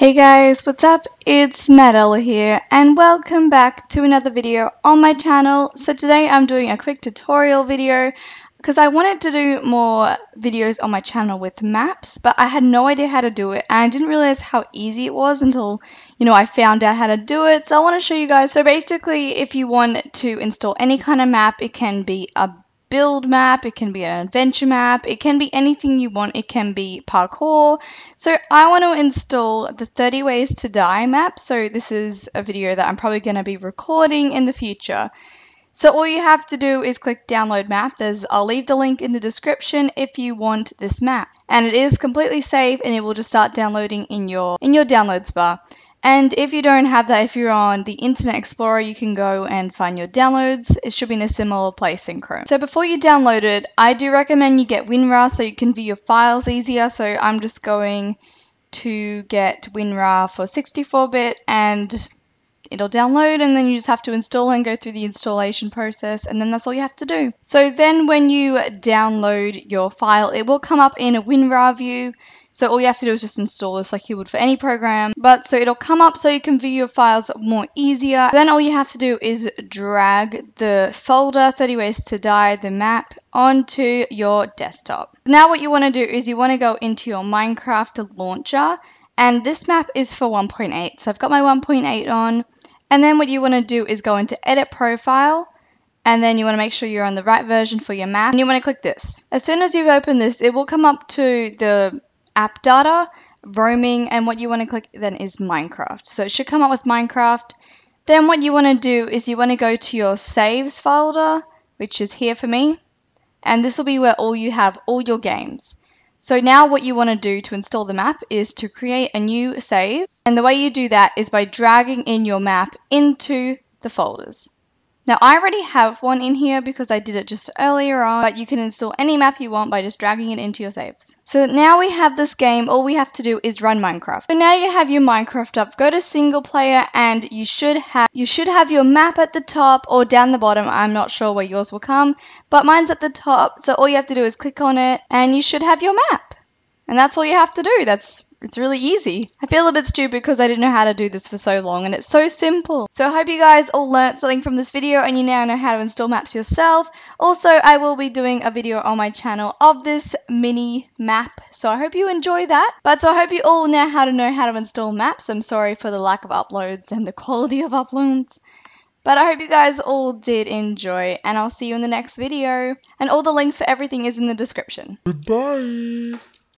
Hey guys, what's up? It's Madella here and welcome back to another video on my channel. So today I'm doing a quick tutorial video because I wanted to do more videos on my channel with maps but I had no idea how to do it and I didn't realize how easy it was until you know I found out how to do it so I want to show you guys. So basically if you want to install any kind of map it can be a build map, it can be an adventure map, it can be anything you want, it can be parkour. So I want to install the 30 ways to die map, so this is a video that I'm probably going to be recording in the future. So all you have to do is click download map. There's I'll leave the link in the description if you want this map. And it is completely safe and it will just start downloading in your in your downloads bar. And if you don't have that, if you're on the Internet Explorer, you can go and find your downloads. It should be in a similar place in Chrome. So before you download it, I do recommend you get WinRAR so you can view your files easier. So I'm just going to get WinRAR for 64-bit and it'll download and then you just have to install and go through the installation process and then that's all you have to do. So then when you download your file, it will come up in a WinRAR view. So all you have to do is just install this like you would for any program. But so it'll come up so you can view your files more easier. Then all you have to do is drag the folder 30 ways to die, the map, onto your desktop. Now what you want to do is you want to go into your Minecraft launcher and this map is for 1.8. So I've got my 1.8 on. And then what you want to do is go into edit profile and then you want to make sure you're on the right version for your map and you want to click this. As soon as you've opened this, it will come up to the app data, roaming, and what you want to click then is Minecraft. So it should come up with Minecraft. Then what you want to do is you want to go to your saves folder, which is here for me, and this will be where all you have all your games. So now what you want to do to install the map is to create a new save. And the way you do that is by dragging in your map into the folders. Now I already have one in here because I did it just earlier on, but you can install any map you want by just dragging it into your saves. So now we have this game, all we have to do is run Minecraft. So now you have your Minecraft up, go to single player and you should have you should have your map at the top or down the bottom. I'm not sure where yours will come, but mine's at the top. So all you have to do is click on it and you should have your map. And that's all you have to do. That's it's really easy. I feel a bit stupid because I didn't know how to do this for so long and it's so simple. So I hope you guys all learnt something from this video and you now know how to install maps yourself. Also, I will be doing a video on my channel of this mini map. So I hope you enjoy that. But so I hope you all now how to know how to install maps. I'm sorry for the lack of uploads and the quality of uploads. But I hope you guys all did enjoy, and I'll see you in the next video. And all the links for everything is in the description. Goodbye.